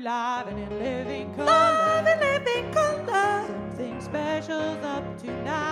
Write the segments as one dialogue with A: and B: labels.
A: you and in living color. Live in
B: living color.
A: Something special's up tonight.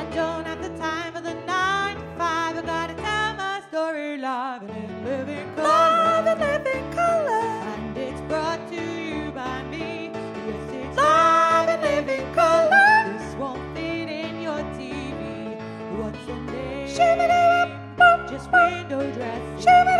A: I don't have the time for the nine to five. I gotta tell my story live and in living color. Live and
B: living color.
A: And it's brought to you by me. Yes, it's live and living color. This won't fit in your TV. What's the name? Shibbity, just window dress. Shimmy,